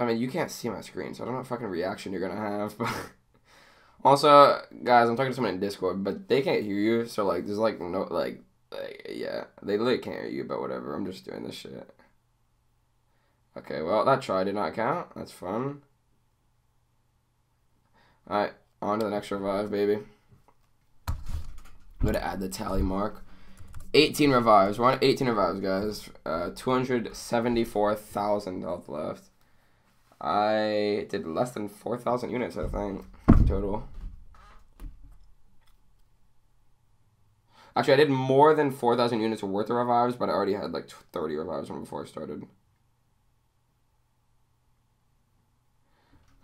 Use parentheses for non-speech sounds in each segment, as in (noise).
I mean, you can't see my screen, so I don't know what fucking reaction you're gonna have. (laughs) But also, guys, I'm talking to someone in Discord, but they can't hear you. So like, there's like no like, like yeah, they literally can't hear you. But whatever, I'm just doing this shit. Okay, well that try did not count. That's fun. All right, on to the next revive, baby. I'm gonna add the tally mark. 18 revives. We're on 18 revives, guys. Uh, 274,000 health left. I did less than 4,000 units, I think, total. Actually, I did more than 4,000 units worth of revives, but I already had like 30 revives from before I started.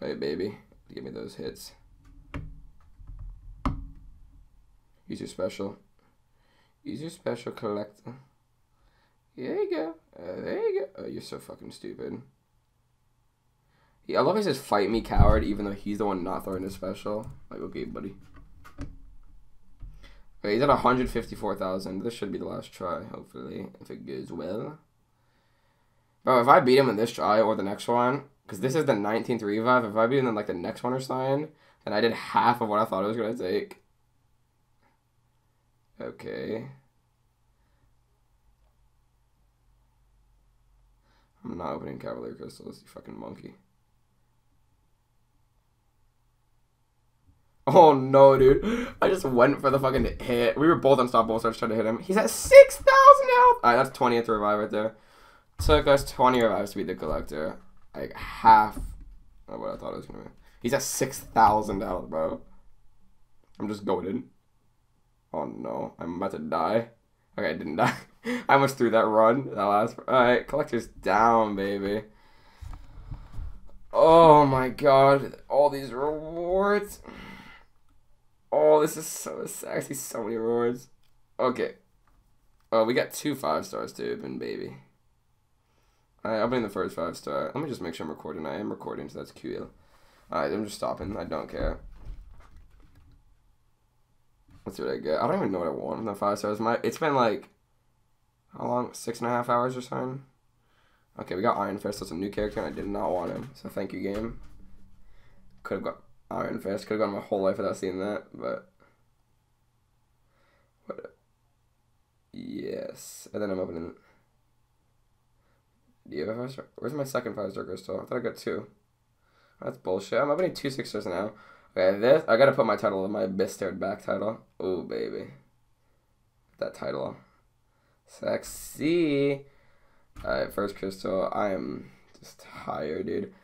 Hey, baby. Give me those hits. Use your special. Use your special collector. There you go. Uh, there you go. Oh, you're so fucking stupid. Yeah, I love he says fight me, coward, even though he's the one not throwing his special. Like, okay, buddy. Okay, he's at 154,000. This should be the last try, hopefully, if it goes well. Bro, if I beat him in this try or the next one, because this is the 19th revive, if I beat him in, like, the next one or something, then I did half of what I thought it was going to take. Okay. I'm not opening Cavalier Crystals, you fucking monkey. (laughs) Oh no, dude. I just went for the fucking hit. We were both unstoppable, so I just tried to hit him. He's at 6,000 health! Alright, that's 20th revive right there. Took us 20 revives to beat the collector. Like half of what I thought it was gonna be. He's at 6,000 health, bro. I'm just going in. Oh no, I'm about to die. Okay, I didn't (laughs) die. I almost threw that run. That last. Alright, collector's down, baby. Oh my god. All these rewards. Oh, this is so sexy. So many rewards. Okay. Oh, we got two five stars to open, baby. Alright, be the first five star. Let me just make sure I'm recording. I am recording, so that's cool. Alright, I'm just stopping. I don't care. Let's see what I get. I don't even know what I want from the five stars. My it's been like how long? Six and a half hours or something. Okay, we got Iron Fist. That's a new character, and I did not want him. So thank you, game. Could have got Iron Fist. Could have gone my whole life without seeing that, but what? Yes, and then I'm opening. Do you have a star? Where's my second five star crystal? I thought I got two. That's bullshit. I'm opening two six stars now. Okay, this I gotta put my title in my Abyss Stared Back title. Oh baby. That title. Sexy. Alright, first crystal. I am just tired, dude.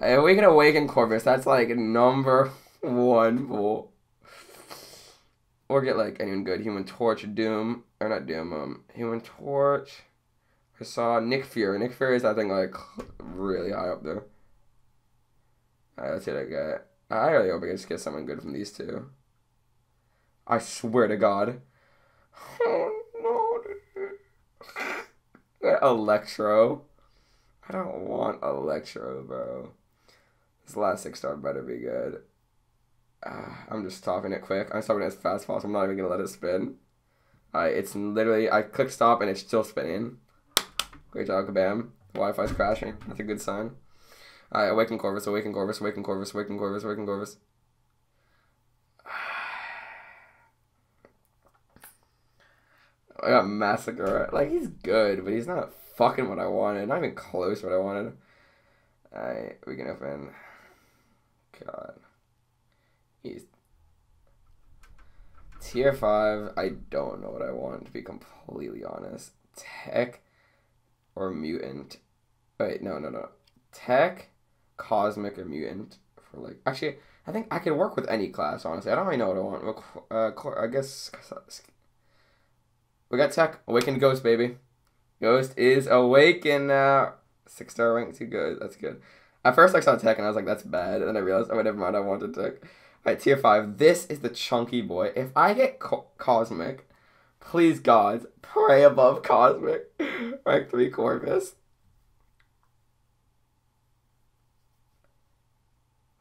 Can awaken Corvus. That's like number one bull. Or get like anyone good. Human Torch, Doom, or not Doom. Um, Human Torch. I saw Nick Fury. Nick Fury is I think like really high up there. Alright, let's see what I. I really hope I just get someone good from these two. I swear to God. Oh (laughs) no. Electro. I don't want Electro, bro. This last six star better be good. Uh, I'm just stopping it quick. I'm stopping it as fast as possible. I'm not even gonna let it spin. Alright, it's literally I click stop and it's still spinning. Great job, Kabam. The Wi-Fi's crashing. That's a good sign. Alright, awaken Corvus, awaken Corvus, awaken Corvus, awaken Corvus, awaken Corvus. (sighs) I got Massacre. Like, he's good, but he's not fucking what I wanted. Not even close what I wanted. Alright, we can open. God. He's. Tier 5, I don't know what I want, to be completely honest. Tech or Mutant. Wait, no, no, no. Tech cosmic or mutant for like actually I think I can work with any class honestly I don't really know what I want uh, I guess we got tech awakened ghost baby ghost is awakened now six star rank too good that's good at first I saw tech and I was like that's bad and then I realized oh never mind I wanted tech alright tier 5 this is the chunky boy if I get co cosmic please God pray above cosmic (laughs) rank 3 Corvus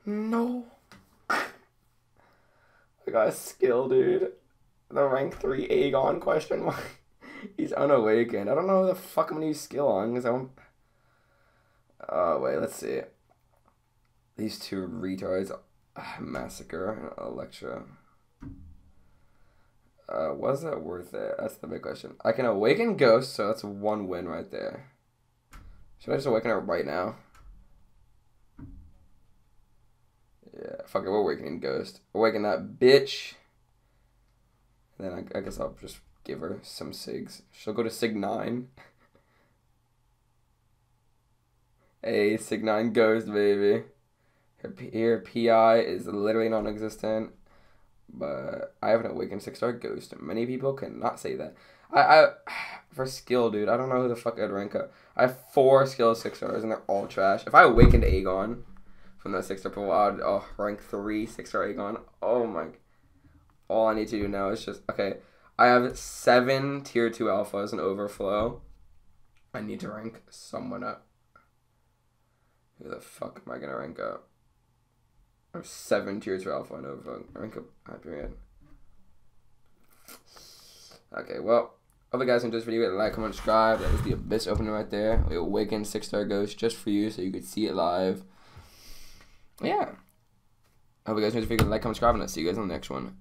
No. I got a skill, dude. The rank 3 Aegon question mark. (laughs) He's unawakened. I don't know who the fuck I'm gonna use skill on, because I don't... Oh, wait, let's see. These two retards, ah, Massacre Electro. Uh, was that worth it? That's the big question. I can awaken Ghost, so that's one win right there. Should I just awaken her right now? Yeah, fuck it, we're awakening Ghost. Awaken that bitch. And then I, I guess I'll just give her some SIGs. She'll go to SIG 9. (laughs) hey, SIG 9 Ghost, baby. Her, her PI is literally non existent. But I have an awakened six star ghost. Many people cannot say that. I, I (sighs) for skill, dude, I don't know who the fuck I'd rank up. I have four skill six stars and they're all trash. If I awakened Aegon from that six star pool, I'd oh, rank three six star Aegon. Oh my. All I need to do now is just okay. I have seven tier two alphas and overflow. I need to rank someone up. Who the fuck am I gonna rank up? I have seven tier two alpha over rank up Hyperion. Okay, well, hope you guys enjoyed this video. Like, comment, subscribe. That was the Abyss opener right there. We awakened six star ghost just for you so you could see it live. Yeah. Hope you guys enjoyed this video. Like, comment, subscribe, and I'll see you guys on the next one.